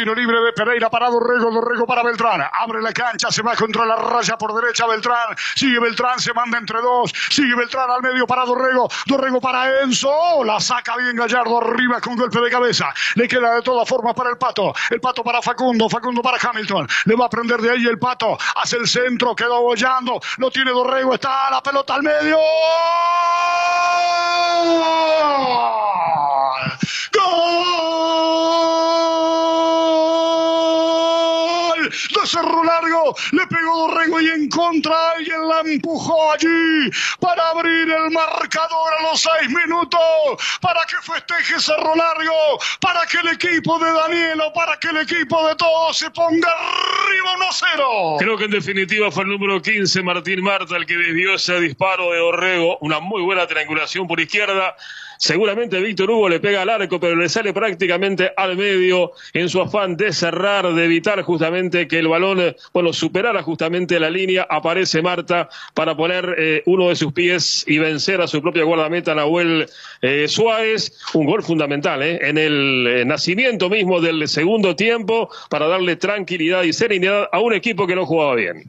tiro libre de Pereira para Dorrego, Dorrego para Beltrán. Abre la cancha, se va contra la raya por derecha Beltrán. Sigue Beltrán, se manda entre dos. Sigue Beltrán al medio para Dorrego. Dorrego para Enzo. La saca bien Gallardo arriba con golpe de cabeza. Le queda de todas formas para el Pato. El Pato para Facundo. Facundo para Hamilton. Le va a prender de ahí el Pato. Hace el centro, quedó bollando. Lo tiene Dorrego. Está la pelota al medio. De Cerro Largo, le pegó Dorrego y en contra alguien la empujó allí para abrir el marcador a los seis minutos, para que festeje Cerro Largo, para que el equipo de Danielo, para que el equipo de todos se ponga arriba 1-0. Creo que en definitiva fue el número 15, Martín Marta, el que desvió ese disparo de Dorrego, una muy buena triangulación por izquierda. Seguramente Víctor Hugo le pega al arco, pero le sale prácticamente al medio en su afán de cerrar, de evitar justamente que el balón, bueno, superara justamente la línea. Aparece Marta para poner eh, uno de sus pies y vencer a su propia guardameta, Nahuel eh, Suárez. Un gol fundamental ¿eh? en el eh, nacimiento mismo del segundo tiempo para darle tranquilidad y serenidad a un equipo que no jugaba bien.